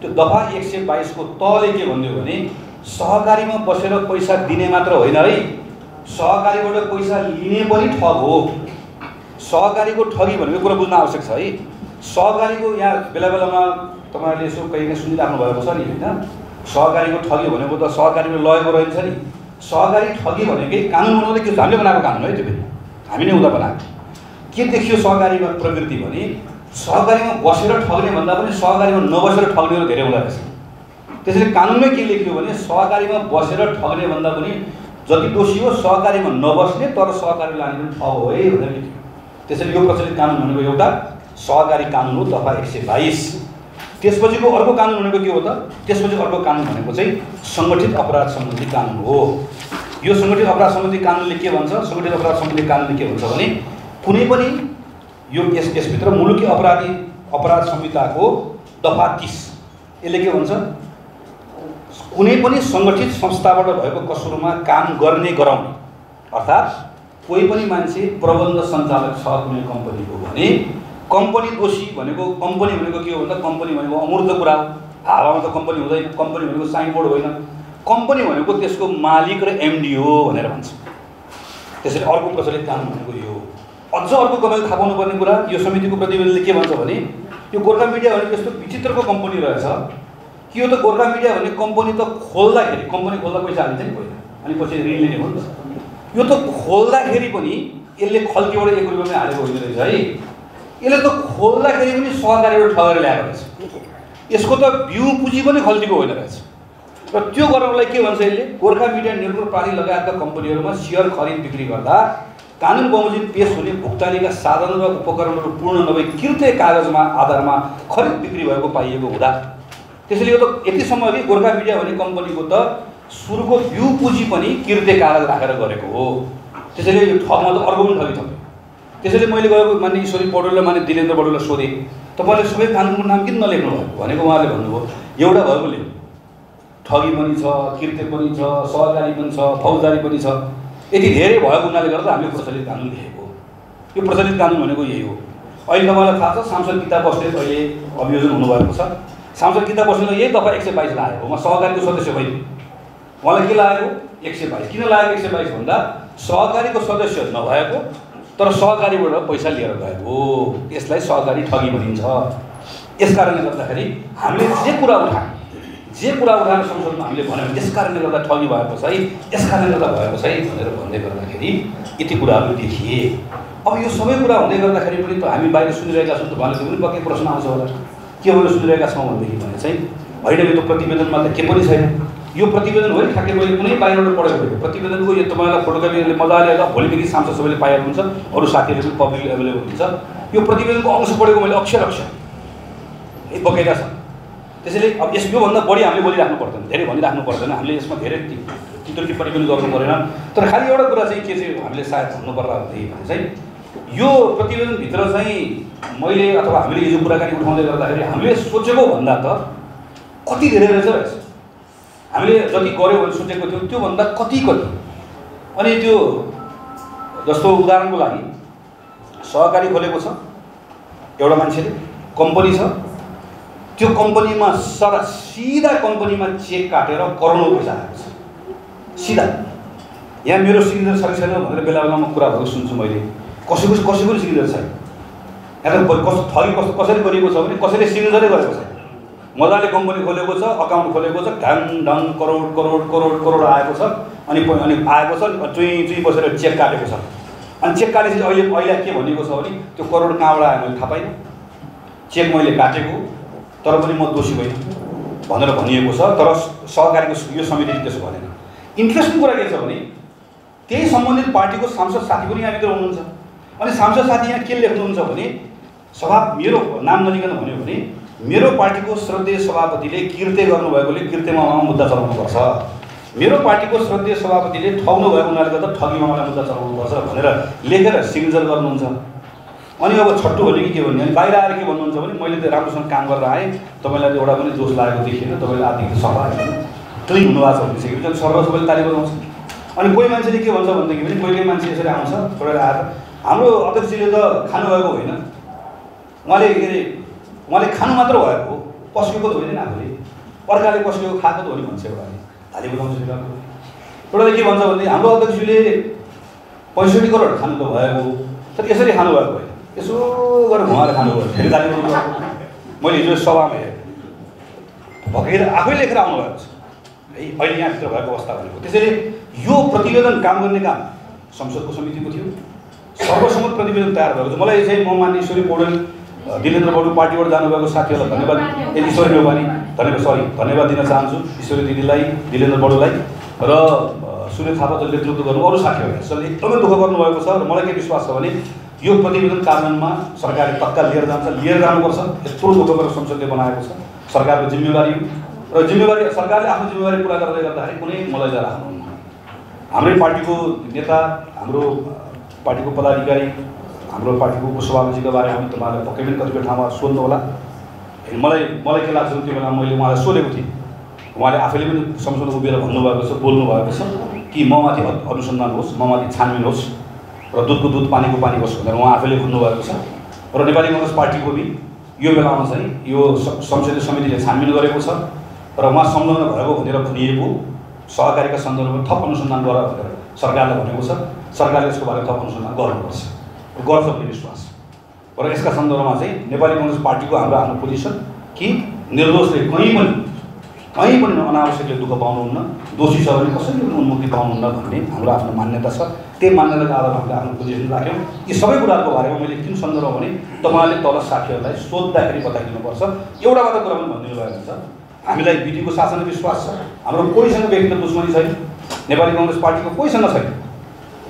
त्यो दफा एक सय बाइसको तले के भनिदियो भने सहकारीमा बसेर पैसा दिने मात्र होइन है। सहकारीबाट पैसा लिने पनि ठग हो। सहकारीको ठगी भनेको कुरा बुझ्न आवश्यक छ है। सहकारीको यहाँ बेला बेलामा तपाईँहरूले यसो कहीँ सुनिराख्नु भएको छ नि होइन? सहकारीको ठगी भनेको त सहकारीले लगेको रहन्छ नि। सहकारी ठगी भनेकै कानुन बनाउँदै के हामीले बनाएको कानुन है त्यो हामी नै हुँदा बनाएको। के देखियो सहकारीमा प्रवृत्ति भने? सहकारीमा बसेर ठग्ने भन्दा पनि सहकारीमा नबसेर ठग्नेहरू धेरै हुँदो रहेछ। त्यसैले कानुनमै के लेख्यो भने? सहकारीमा बसेर ठग्ने भन्दा पनि जति दोषी हो सहकारीमा नबस्ने तर सहकारी लाने पनि ठग हो है भनेर लेख्यो। त्यसैले यो प्रचलित कानुन भनेको एउटा सहकारी कानुन हो दफा एक सय बाइस। त्यसपछिको अर्को कानुन भनेको के हो त? त्यसपछि अर्को कानुन भनेको चाहिँ सङ्गठित अपराध सम्बन्धी कानुन हो। यो सङ्गठित अपराध सम्बन्धी कानुनले के भन्छ? सङ्गठित अपराध सम्बन्धी कानुनले के भन्छ भने कुनै पनि यो यस यसभित्र मुलुकी अपराधी अपराध संहिताको दफा तिस। यसले के भन्छ? कुनै पनि सङ्गठित संस्थाबाट भएको कसुरमा काम गर्ने गराउने। अर्थात् कोही पनि मान्छे प्रबन्ध सञ्चालक छ कुनै कम्पनीको भने कम्पनी दोषी भनेको कम्पनी भनेको के हो भन्दा कम्पनी भनेको अमूर्त कुरा हो। हावामा त कम्पनी हुँदैन कम्पनी भनेको साइनबोर्ड होइन। कम्पनी भनेको त्यसको मालिक र एमडी हो भनेर भन्छ। त्यसरी अर्को प्रचलित कानुन भनेको यो अझ अर्को तपाईँले थाहा पाउनुपर्ने कुरा यो समितिको प्रतिवेदनले के भन्छ भने यो गोर्खा मिडिया भनेको यस्तो विचित्रको कम्पनी रहेछ कि यो त गोर्खा मिडिया भन्ने कम्पनी त खोल्दाखेरि कम्पनी खोल्दा पैसा हालिन्छ नि पहिला अनि पछि ऋण लिने हो नि त यो त खोल्दाखेरि पनि यसले खल्तीबाट एक रुपियाँमै हालेको होइन रहेछ है। यसले त खोल्दाखेरि पनि सहकारीबाट ठगेर ल्याएको रहेछ। यसको त बिउ पुँजी पनि खल्तीको होइन रहेछ। र त्यो गर्नलाई के भन्छ यसले? गोर्खा मिडिया नेटवर्क प्राली लगायतका कम्पनीहरूमा सेयर खरिद बिक्री गर्दा कानुन बमोजिम पेस हुने भुक्तानीका साधन र उपकरणहरू पूर्ण नभई किर्ते कागजमा आधारमा खरिद बिक्री भएको पाइएको हुँदा। त्यसैले यो त यतिसम्म कि गोर्खा मिडिया भन्ने कम्पनीको त सुरुको बिउ पुँजी पनि किर्ते कागज राखेर गरेको हो। त्यसैले यो ठगमा त अर्को पनि ठगी थप्यो। त्यसैले मैले गएको माने ईश्वरी पौडेललाई माने दिलेन्द्र पौडेललाई सोधेँ। तपाईँले सबै कानुनको नाम किन नलेख्नु भयो? भनेको उहाँले भन्नुभयो एउटा भएको लेख्नु ठगी पनि छ किर्ते पनि छ सहकारी पनि छ फौजदारी पनि छ। यति धेरै भएको हुनाले गर्दा हामीले प्रचलित कानुन लेखेको यो प्रचलित कानुन भनेको यही हो। अहिले तपाईँलाई थाहा छ सांसद गीता बस्नेत अहिले अभियोजन हुनुभएको छ। सांसद गीता बस्नेतलाई यही दफा एक सय बाइस लागेको म सहकारीको सदस्य होइन उहाँलाई के लागेको? एक सय बाइस। किन लागेको एक सय बाइस भन्दा? सहकारीको सदस्य नभएको तर सहकारीबाट पैसा लिएर गएको हो यसलाई सहकारी ठगी भनिन्छ। यस कारणले गर्दाखेरि हामीले जे कुरा उठायौँ जे कुरा उठाएर संसदमा हामीले भन्यौँ यस कारणले गर्दा ठगी भएको छ है यस कारणले गर्दा भएको छ है भनेर भन्दै गर्दाखेरि यति कुराहरू देखिए। अब यो सबै कुरा हुँदै गर्दाखेरि पनि त हामी बाहिर सुनिरहेका छौँ त त्यो पनि पक्कै प्रश्न आउँछ होला। के भनेर सुनिरहेका छौँ भनेदेखि भने चाहिँ होइन यो त प्रतिवेदनमा त के पनि छैन। यो प्रतिवेदन हो नि ठ्याक्कै मैले कुनै बाहिरबाट पढेको होइन। प्रतिवेदनको यो तपाईँलाई फोटोकपीहरूले मजाले ल भोलिदेखि सांसद सबैले पाइहाल्नुहुन्छ अरू साथीहरूले पनि पब्लिकली एभाइलेबल हुन्छ। यो प्रतिवेदनको अंश पढेको मैले अक्षर अक्षर। बकाइदा छ त्यसैले अब यस योभन्दा बढी हामीले बोलिराख्नु पर्दैन। धेरै भनिराख्नु पर्दैन। हामीले यसमा धेरै ति- टिप्पणी पनि गर्नु परेन। तर खालि एउटा कुरा चाहिँ के चाहिँ हामीले सायद भन्नु पर्ला भनेदेखि भने चाहिँ यो प्रतिवेदनभित्र चाहिँ मैले अथवा हामीले हिजो कुराकानी उठाउँदै गर्दाखेरि हामीले सोचेको भन्दा त कति धेरै रहेछ रहेछ हामीले जति गऱ्यौँ भने सोचेको थियौँ त्योभन्दा कति कति? अनि त्यो जस्तो उदाहरणको लागि सहकारी खोलेको छ एउटा मान्छेले कम्पनी छ त्यो कम्पनीमा सर सिधा कम्पनीमा चेक काटेर करोडौँ पैसा आएको छ। सिधा। यहाँ मेरो सिलिन्डर छ कि छैन भनेर बेला बेलामा कुरा भएको सुन्छु मैले। कसैको कसैको सिलिन्डर छैन। यहाँ त कस्तो ठगी कस्तो कसरी गरिएको छ भने कसैले सिलिन्डरै गरेको छैन। मजाले कम्पनी खोलेको छ अकाउन्ट खोलेको छ ढाङ ढाङ करोड करोड करोड करोड आएको छ अनि अनि आएको छ चुई चुई बसेर चेक काटेको छ। अनि चेक काटेपछि अहिले अहिले के भनेको छ भने त्यो करोड कहाँबाट आयो मैले थाहा पाइनँ। चेक मैले काटेको तर पनि म दोषी होइन भनेर भनिएको छ तर सहकारीको यो समितिले त्यसो भनेन। इन्ट्रेस्टिङ कुरा के छ भने त्यही सम्बन्धित पार्टीको सांसद साथी पनि यहाँभित्र हुनुहुन्छ। अनि सांसद साथी यहाँ के लेख्नुहुन्छ भने सभा मेरो नाम नलिकन भन्यो भने मेरो पार्टीको श्रद्धेय सभापतिले किर्ते गर्नुभएकोले किर्तेमा उहाँमा मुद्दा चलाउनुपर्छ। मेरो पार्टीको श्रद्धेय सभापतिले ठग्नु भएको हुनाले गर्दा ठगीमा मलाई मुद्दा चलाउनुपर्छ भनेर लेखेर सिग्नेचर गर्नुहुन्छ। अनि अब छट्टु भने कि के भन्ने अनि बाहिर आएर के भन्नुहुन्छ भने मैले त राम्रोसँग काम गरेर आएँ। तपाईँलाई एउटा पनि दोष लागेको देखिएन तपाईँले आधी सफा क्लिन हुनुभएको छ भनिसकेपछि अनि सर्व सबैले ताली बजाउँछ। अनि कोही मान्छेले के भन्छ भनेदेखि पनि कोही कोही मान्छे यसरी आउँछ छोडेर आएर। हाम्रो अध्यक्षले त खानुभएको होइन। उहाँले के अरे उहाँले खानु मात्र भएको हो पस्केको त होइन आफूले अर्काले पस्केको खाएको त हो नि भन्छ एउटाले ताली बजाउँछ एउटाले के भन्छ भने हाम्रो अध्यक्षले पैँसठी करोड खानु त भएको तर यसरी खानुभएको होइन। यसो गरेर घुमाएर खानुभयो ताली बजाउनु मैले हिजो सभामा हेरेँ। भकेर आफै लेखेर आउनुभएको छ। है अहिले यहाँभित्र भएको अवस्था भनेको। त्यसैले यो प्रतिवेदन काम गर्ने काम संसदको समितिको थियो। सर्वसम्मत प्रतिवेदन तयार भएको छ। मलाई चाहिँ म मान्य ईश्वरी पौडेल दिलेन्द्र बडु पार्टीबाट जानुभएको साथीहरूलाई धन्यवाद। ए ईश्वरी नेवानी धन्यवाद सरी धन्यवाद दिन चाहन्छु। ईश्वरी दिदीलाई दिलेन्द्र बडुलाई र सूर्य थापा जसले नेतृत्व गर्नु अरू साथीहरूले जसले एकदमै दुःख गर्नुभएको छ र मलाई के विश्वास छ भने यो प्रतिवेदन कार्यान्वयनमा सरकारले तत्काल लिएर जान्छ लिएर जानुपर्छ। यत्रो दुःख गरेर संसदले बनाएको छ। सरकारको जिम्मेवारी हो। र जिम्मेवारी सरकारले आफ्नो जिम्मेवारी पुरा गर्दै गर्दाखेरि कुनै मलैजा राख्नुहुन्न हाम्रै पार्टीको नेता हाम्रो पार्टीको पदाधिकारी हाम्रो पार्टीको उपसभापतिको बारेमा पनि तपाईँहरूलाई पक्कै पनि कतिपय ठाउँमा सोध्नु होला। मलाई मलाई के लाग्छ त्यो बेला मैले उहाँलाई सोधेको थिएँ। उहाँले आफैले पनि सँगसँगै उभिएर भन्नुभएको छ बोल्नु भएको छ कि ममाथि अ- अनुसन्धान होस् ममाथि छानबिन होस् र दुधको दुध पानीको पानी होस् भनेर उहाँ आफैले भन्नुभएको छ। र नेपाली कङ्ग्रेस पार्टीको पनि यो बेलामा चाहिँ यो संसदीय समितिले छानबिन गरेको छ र उहाँ संलग्न भएको भनेर भनिएको सहकारीका सन्दर्भमा थप अनुसन्धान गर भनेर सरकारले भनेको छ। सरकारले यसको बारेमा थप अनुसन्धान गर्नुपर्छ। गर्छ भन्ने विश्वास। र यसका सन्दर्भमा चाहिँ नेपाली कङ्ग्रेस पार्टीको हाम्रो आफ्नो पोजिसन कि निर्दोषले कहीँ पनि कहीँ पनि अनावश्यकले दुःख पाउनुहुन्न दोषी छ भने कसैले पनि उन्मुक्ति पाउनुहुन्न भन्ने हाम्रो आफ्नो मान्यता छ। त्यही मान्यताको आधारमा हामीले आफ्नो पोजिसन राख्यौँ। यी सबै कुराहरूको बारेमा मैले किन सन्दर्भ भने तपाईँले तल साथीहरूलाई सोद्धाखेरि बताइदिनुपर्छ। एउटा मात्र कुरा पनि भनिदिनु भएको हुन्छ हामीलाई विधिको शासन विश्वास छ। हाम्रो कोहीसँग व्यक्तिगत दुश्मनी छैन। नेपाली कङ्ग्रेस पार्टीको कोहीसँग छैन।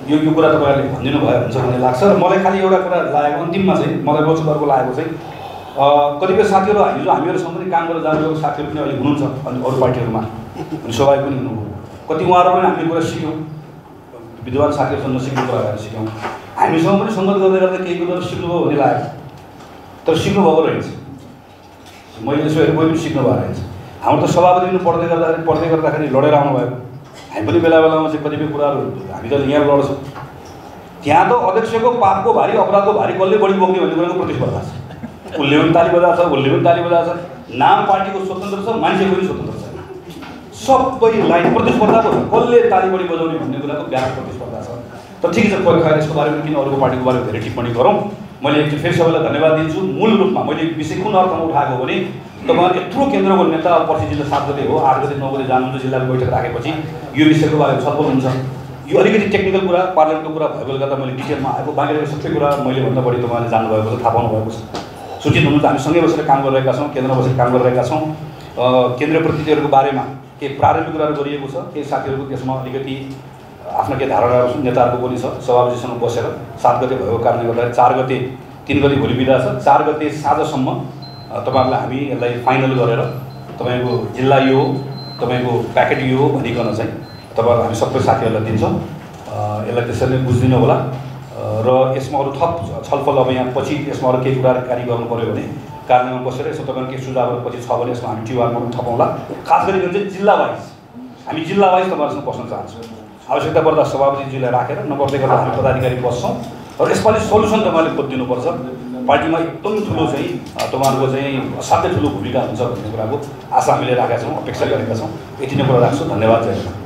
यो यो कुरा तपाईँहरूले भनिदिनु भयो हुन्छ भन्ने लाग्छ र मलाई खालि एउटा कुरा लागेको अन्तिममा चाहिँ मलाई रोचकरको लागेको चाहिँ कतिपय साथीहरू हिजो हामीहरूसँग पनि काम गरेर जानुभएको साथीहरू पनि अहिले हुनुहुन्छ अनि अरू पार्टीहरूमा अनि स्वाभाविक पनि हुनुभयो। कति उहाँहरू पनि हामीले कुरा सिक्यौँ विद्वान साथीहरूसँग नसिक्ने कुराहरू सिक्यौँ। हामीसँग पनि सङ्गत गर्दै गर्दा केही कुराहरू सिक्नुभयो भन्ने लाग्यो। तर सिक्नुभएको रहेछ। मैले यसो कोही पनि सिक्नु भएको रहेछ। हाम्रो त सभापति पनि पढ्दै गर्दाखेरि पढ्दै गर्दाखेरि लडेर आउनुभएको हामी पनि बेला बेलामा चाहिँ कतिपय कुराहरू हामी त यहाँ लड्छौँ त्यहाँ त अध्यक्षको पापको भारी अपराधको भारी कसले बढी बोक्ने भन्ने कुराको प्रतिस्पर्धा छ उसले पनि ताली बजाएको छ उसले पनि ताली बजाएको छ। नाम पार्टीको स्वतन्त्र छ मान्छेको पनि स्वतन्त्र छैन। सबैलाई प्रतिस्पर्धा छ कसले ताली बढी बजाउने भन्ने कुराको व्यापक प्रतिस्पर्धा छ। तर ठिकै छ खै यसको बारेमा किन अरूको पार्टीको बारेमा धेरै टिप्पणी गरौँ? मैले एकचोटि फेरि सबैलाई धन्यवाद दिन्छु। मूल रूपमा मैले विषय कुन अर्थमा उठाएको हो भने तपाईँहरू यत्रो केन्द्रको नेता पर्सि जिल्ला सात गते हो। आठ गते नौ गते जानुहुन्छ जिल्लाको बैठक राखेपछि। यो विषयको बारेमा छलफल हुन्छ। यो अलिकति टेक्निकल कुरा पार्लियामेन्टको कुरा भएकोले गर्दा मैले डिटेलमा आएको। बाँकी सबै कुरा मैले भन्दा बढी तपाईँले जान्नुभएको छ थाहा पाउनु भएको छ। सूचित हुनुहुन्छ हामी सँगै बसेर काम गरिरहेका छौँ केन्द्रमा बसेर काम गरिरहेका छौँ। केन्द्रीय प्रतिनिधिहरूको बारेमा केही प्रारम्भिक कुराहरू गरिएको छ। केही साथीहरूको त्यसमा अलिकति आफ्ना केही धारणाहरू नेताहरूको पनि छ। सभापतिसँग बसेर सात गते भएको कारणले गर्दाखेरि चार गते तिन गते भोलि बिदा छ। चार गते साँझसम्म तपाईँहरूलाई हामी यसलाई फाइनल गरेर तपाईँको जिल्ला यो हो तपाईँको प्याकेट यो हो भनिकन चाहिँ तपाईँहरू हामी सबै साथीहरूलाई दिन्छौँ। यसलाई त्यसरी नै बुझिदिनु होला। र यसमा अरू थप छलफल अब यहाँ पछि यसमा अरू केही कुरा कार्य गर्नु पऱ्यो भने कार्यालयमा बसेर यसो तपाईँको केही सुझावहरू पछि छ भने यसमा हामी टिवारमा पनि थपाउँला खास गरी चाहिँ जिल्ला वाइज हामी जिल्ला वाइज तपाईँहरूसँग बस्न चाहन्छौँ। आवश्यकता पर्दा सभापतिजीलाई राखेर नपर्दै गर्दा हामी पदाधिकारी बस्छौँ। र यसपालि सल्युसन तपाईँले खोजिदिनुपर्छ। पार्टीमा एकदम ठुलो चाहिँ तपाईँहरूको चाहिँ असाध्यै ठुलो भूमिका हुन्छ भन्ने कुराको आशा हामीले राखेका छौँ अपेक्षा गरेका छौँ। यति नै कुरा राख्छु। धन्यवाद जय